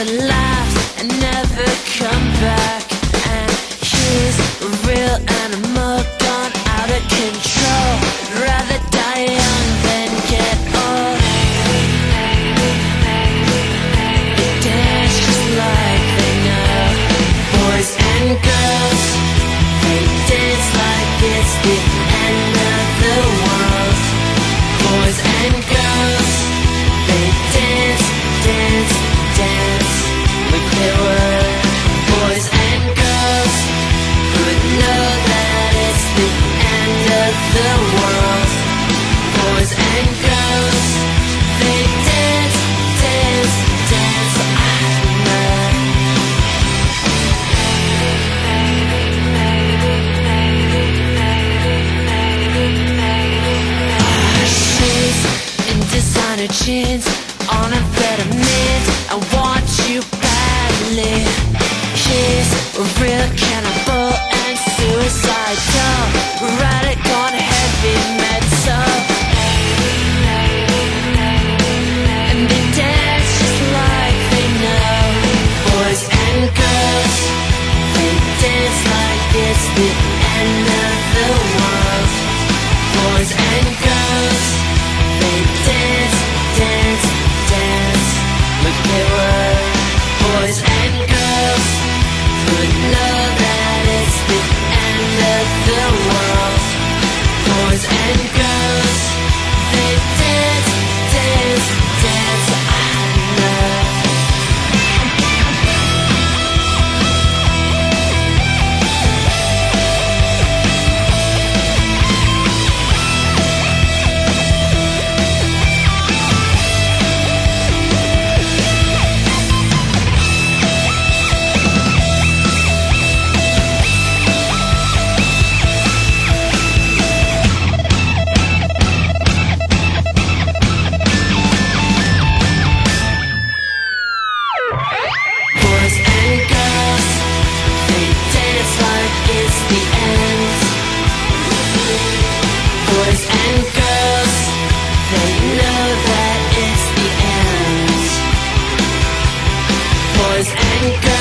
and laugh and never come back. And he's real and emotions on a bed pediment. I want you badly. She's a real cannibal and suicidal. Radical on heavy metal. And they dance just like they know. Boys and girls, they dance like this. Boys and girls.